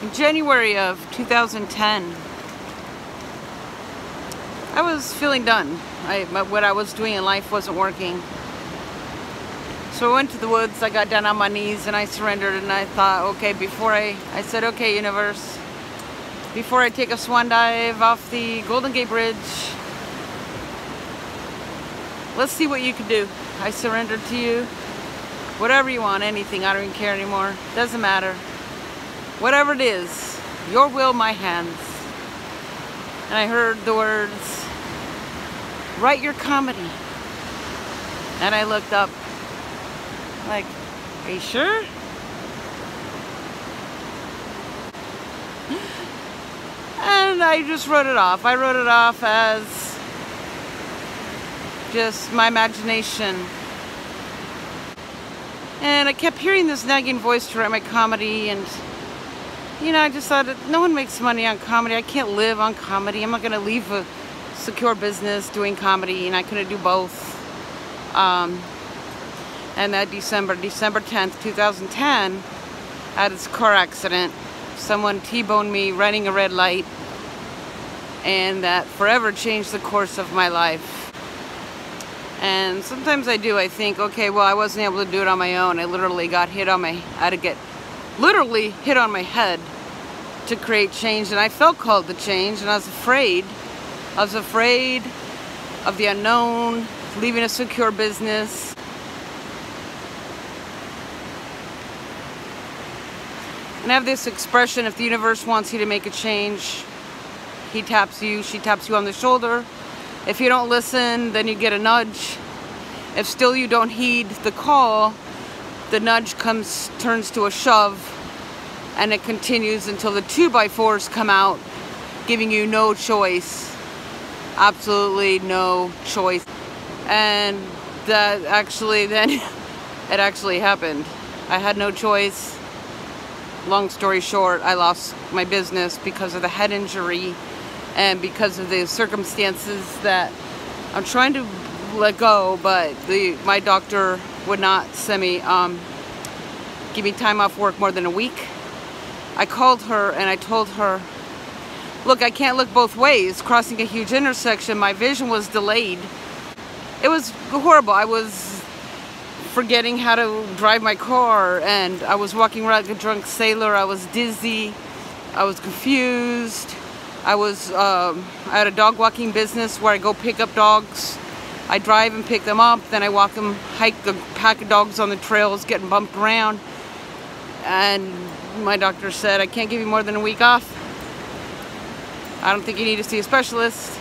In January of 2010, I was feeling done. I, what I was doing in life wasn't working. So I went to the woods, I got down on my knees and I surrendered and I thought, okay, before I, I said, okay, universe, before I take a swan dive off the Golden Gate Bridge, let's see what you can do. I surrendered to you. Whatever you want, anything, I don't even care anymore. Doesn't matter. Whatever it is, your will, my hands. And I heard the words, write your comedy. And I looked up, like, are you sure? And I just wrote it off. I wrote it off as just my imagination. And I kept hearing this nagging voice to write my comedy and you know, I just thought no one makes money on comedy. I can't live on comedy. I'm not going to leave a secure business doing comedy and I couldn't do both. Um, and that December, December 10th, 2010, I had this car accident. Someone T-boned me running a red light and that forever changed the course of my life. And sometimes I do, I think, okay, well, I wasn't able to do it on my own. I literally got hit on my, I had to get literally hit on my head to create change. And I felt called to change and I was afraid. I was afraid of the unknown, leaving a secure business. And I have this expression, if the universe wants you to make a change, he taps you, she taps you on the shoulder, if you don't listen, then you get a nudge. If still you don't heed the call, the nudge comes turns to a shove and it continues until the 2 by 4s come out, giving you no choice. Absolutely no choice. And that actually then it actually happened. I had no choice. Long story short, I lost my business because of the head injury and because of the circumstances that I'm trying to let go, but the my doctor would not send me um, give me time off work more than a week. I called her and I told her, look, I can't look both ways. Crossing a huge intersection, my vision was delayed. It was horrible. I was forgetting how to drive my car and I was walking around like a drunk sailor. I was dizzy. I was confused. I was, um, I had a dog walking business where I go pick up dogs. I drive and pick them up, then I walk them, hike a pack of dogs on the trails, getting bumped around. And my doctor said, I can't give you more than a week off. I don't think you need to see a specialist.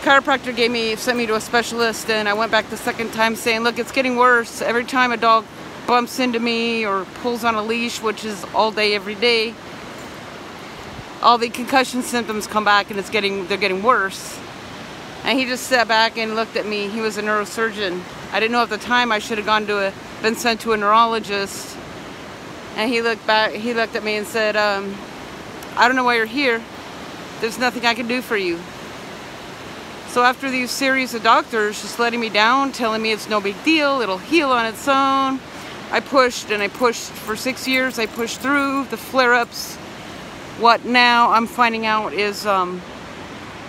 Chiropractor gave me, sent me to a specialist and I went back the second time saying, look, it's getting worse. Every time a dog bumps into me or pulls on a leash, which is all day, every day, all the concussion symptoms come back and it's getting they're getting worse. And he just sat back and looked at me. He was a neurosurgeon. I didn't know at the time I should have gone to a been sent to a neurologist. And he looked back he looked at me and said, um, I don't know why you're here. There's nothing I can do for you. So after these series of doctors just letting me down, telling me it's no big deal, it'll heal on its own, I pushed and I pushed for six years. I pushed through the flare-ups, what now I'm finding out is um,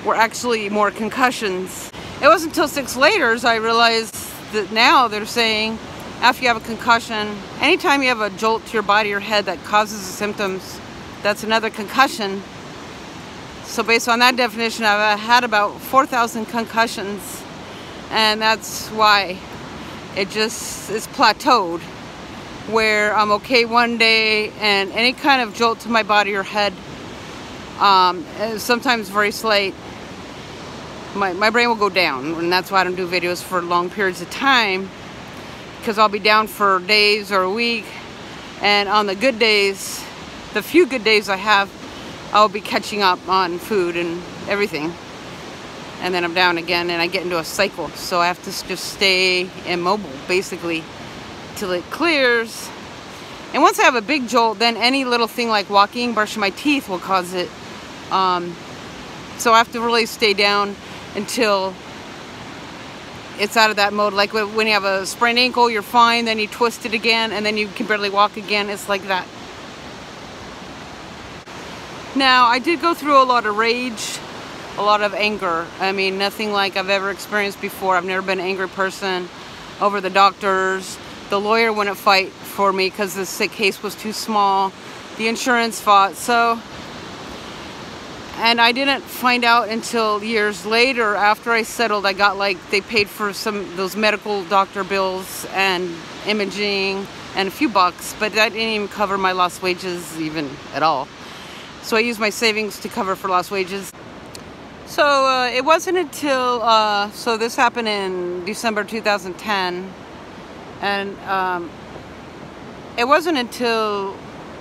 were actually more concussions. It wasn't until six later I realized that now they're saying after you have a concussion, anytime you have a jolt to your body or head that causes the symptoms, that's another concussion. So based on that definition, I've had about 4,000 concussions and that's why it just is plateaued where I'm okay one day and any kind of jolt to my body or head, um, sometimes very slight, my, my brain will go down. And that's why I don't do videos for long periods of time because I'll be down for days or a week. And on the good days, the few good days I have, I'll be catching up on food and everything. And then I'm down again and I get into a cycle. So I have to just stay immobile, basically till it clears. And once I have a big jolt, then any little thing like walking, brushing my teeth will cause it. Um, so I have to really stay down until it's out of that mode. Like when you have a sprained ankle, you're fine, then you twist it again, and then you can barely walk again. It's like that. Now, I did go through a lot of rage, a lot of anger. I mean, nothing like I've ever experienced before. I've never been an angry person over the doctors. The lawyer wouldn't fight for me because the sick case was too small. The insurance fought. So, and I didn't find out until years later after I settled. I got like, they paid for some those medical doctor bills and imaging and a few bucks, but that didn't even cover my lost wages even at all. So I used my savings to cover for lost wages. So uh, it wasn't until, uh, so this happened in December 2010, and um, it wasn't until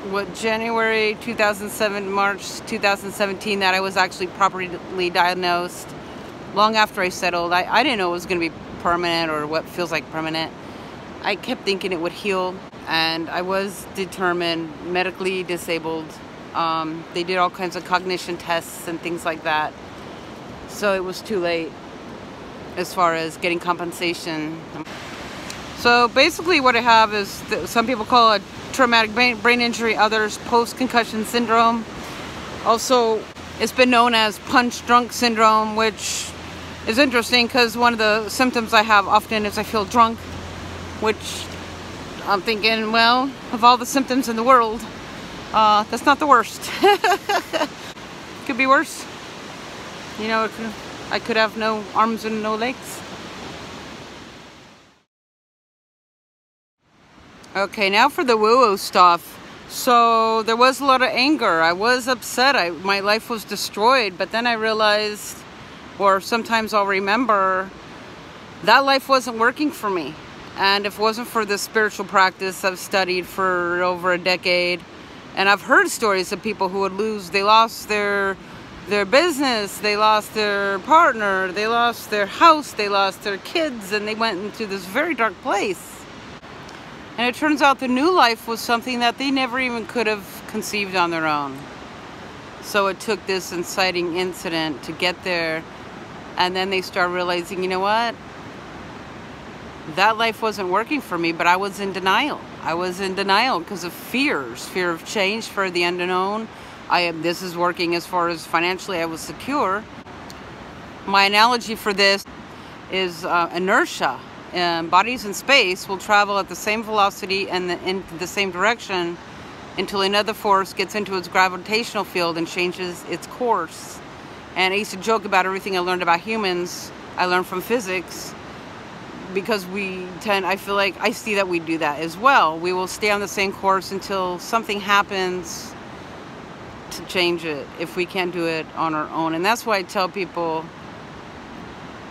what January 2007, March 2017 that I was actually properly diagnosed. Long after I settled, I, I didn't know it was going to be permanent or what feels like permanent. I kept thinking it would heal, and I was determined, medically disabled. Um, they did all kinds of cognition tests and things like that. So it was too late as far as getting compensation. So basically what I have is, some people call it traumatic brain injury, others post-concussion syndrome. Also, it's been known as punch-drunk syndrome, which is interesting because one of the symptoms I have often is I feel drunk, which I'm thinking, well, of all the symptoms in the world, uh, that's not the worst. could be worse. You know, could, I could have no arms and no legs. Okay, now for the woo-woo stuff. So there was a lot of anger. I was upset. I, my life was destroyed. But then I realized, or sometimes I'll remember, that life wasn't working for me. And if it wasn't for the spiritual practice I've studied for over a decade, and I've heard stories of people who would lose, they lost their their business, they lost their partner, they lost their house, they lost their kids, and they went into this very dark place. And it turns out the new life was something that they never even could have conceived on their own. So it took this inciting incident to get there. And then they start realizing, you know what? that life wasn't working for me, but I was in denial. I was in denial because of fears, fear of change, fear of the unknown. I am, this is working as far as financially I was secure. My analogy for this is uh, inertia. Um, bodies in space will travel at the same velocity and the, in the same direction until another force gets into its gravitational field and changes its course. And I used to joke about everything I learned about humans. I learned from physics because we tend, I feel like I see that we do that as well. We will stay on the same course until something happens to change it if we can't do it on our own. And that's why I tell people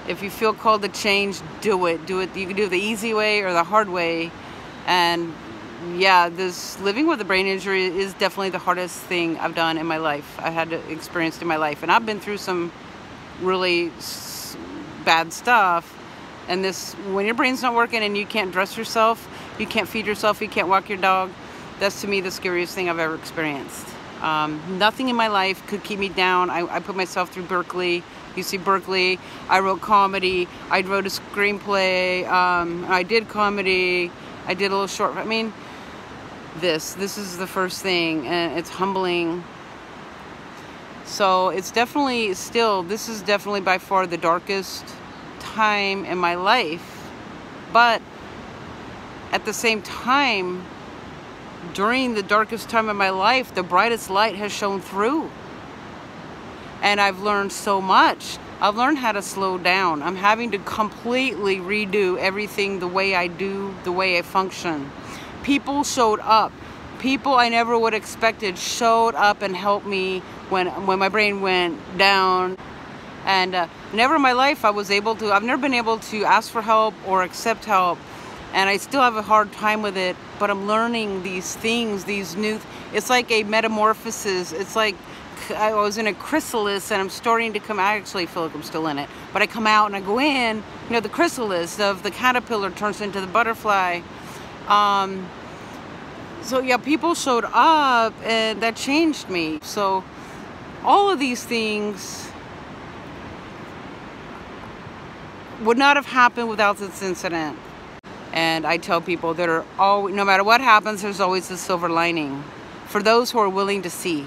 if you feel called to change, do it. Do it. You can do it the easy way or the hard way. And yeah, this living with a brain injury is definitely the hardest thing I've done in my life. I had experienced in my life. And I've been through some really bad stuff and this, when your brain's not working and you can't dress yourself, you can't feed yourself, you can't walk your dog, that's to me the scariest thing I've ever experienced. Um, nothing in my life could keep me down. I, I put myself through Berkeley, UC Berkeley. I wrote comedy. I wrote a screenplay. Um, I did comedy. I did a little short. I mean, this. This is the first thing, and it's humbling. So it's definitely still. This is definitely by far the darkest time in my life, but at the same time, during the darkest time of my life, the brightest light has shone through. And I've learned so much. I've learned how to slow down. I'm having to completely redo everything the way I do, the way I function. People showed up. People I never would have expected showed up and helped me when when my brain went down and uh, never in my life I was able to I've never been able to ask for help or accept help and I still have a hard time with it but I'm learning these things these new it's like a metamorphosis it's like I was in a chrysalis and I'm starting to come I actually feel like I'm still in it but I come out and I go in you know the chrysalis of the caterpillar turns into the butterfly um, so yeah people showed up and that changed me so all of these things would not have happened without this incident. And I tell people there are always, no matter what happens, there's always a silver lining for those who are willing to see.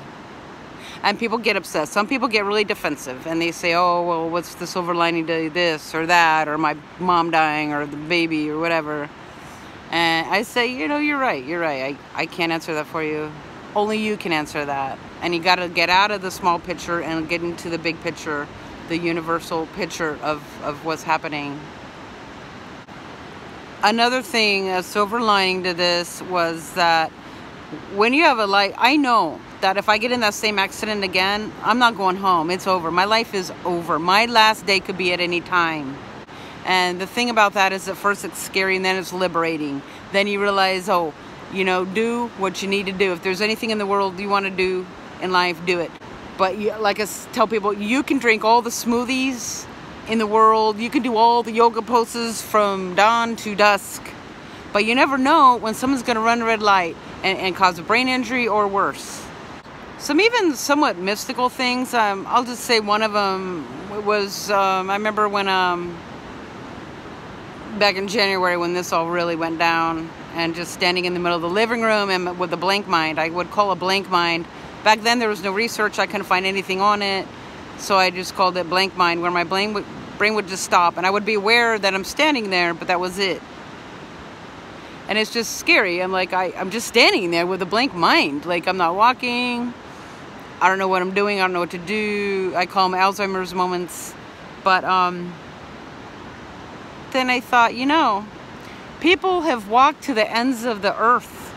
And people get upset. Some people get really defensive and they say, "Oh, well, what's the silver lining to this or that or my mom dying or the baby or whatever?" And I say, "You know, you're right. You're right. I I can't answer that for you. Only you can answer that. And you got to get out of the small picture and get into the big picture, the universal picture of of what's happening." Another thing, a silver lining to this was that when you have a light, I know that if I get in that same accident again, I'm not going home. It's over. My life is over. My last day could be at any time. And the thing about that is at first it's scary and then it's liberating. Then you realize, oh, you know, do what you need to do. If there's anything in the world you want to do in life, do it. But you, like I tell people, you can drink all the smoothies in the world. You can do all the yoga poses from dawn to dusk. But you never know when someone's going to run a red light and, and cause a brain injury or worse. Some even somewhat mystical things. Um, I'll just say one of them was um, I remember when um, back in January when this all really went down, and just standing in the middle of the living room and with a blank mind. I would call a blank mind. Back then there was no research. I couldn't find anything on it, so I just called it blank mind, where my brain would, brain would just stop, and I would be aware that I'm standing there, but that was it and it's just scary. I'm like, I, I'm just standing there with a blank mind. Like, I'm not walking. I don't know what I'm doing. I don't know what to do. I call them Alzheimer's moments. But um, then I thought, you know, people have walked to the ends of the earth.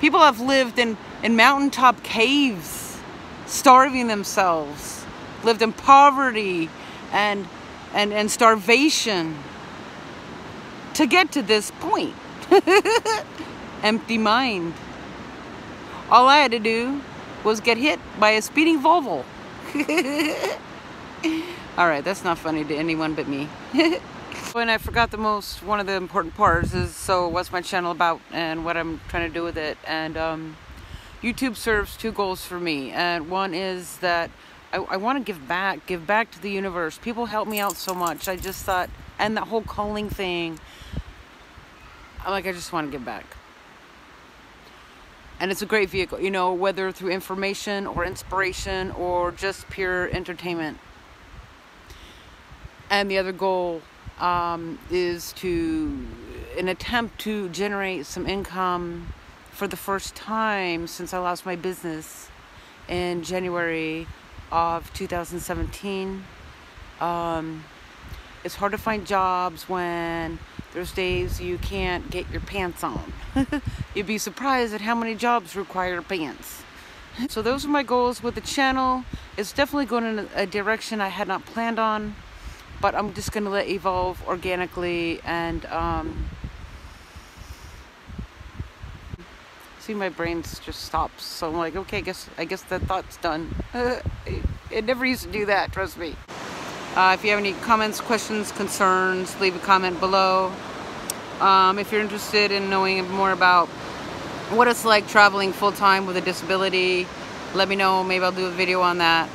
People have lived in, in mountaintop caves, starving themselves, lived in poverty and, and, and starvation to get to this point. Empty mind. All I had to do was get hit by a speeding Volvo. Alright, that's not funny to anyone but me. and I forgot the most, one of the important parts is, so what's my channel about and what I'm trying to do with it. And um, YouTube serves two goals for me. And one is that I, I want to give back, give back to the universe. People help me out so much. I just thought, and that whole calling thing, I'm like, I just want to give back. And it's a great vehicle, you know, whether through information or inspiration or just pure entertainment. And the other goal um, is to, an attempt to generate some income for the first time since I lost my business in January of 2017. Um, it's hard to find jobs when there's days you can't get your pants on. You'd be surprised at how many jobs require pants. So those are my goals with the channel. It's definitely going in a direction I had not planned on, but I'm just going to let evolve organically and um, see my brain just stops. So I'm like, okay, I guess I guess that thought's done. it never used to do that, trust me. Uh, if you have any comments, questions, concerns, leave a comment below. Um, if you're interested in knowing more about what it's like traveling full-time with a disability, let me know. Maybe I'll do a video on that.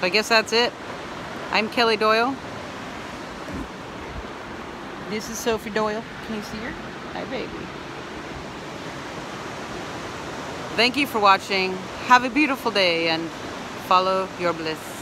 But I guess that's it. I'm Kelly Doyle. This is Sophie Doyle. Can you see her? Hi, baby. Thank you for watching. Have a beautiful day and follow your bliss.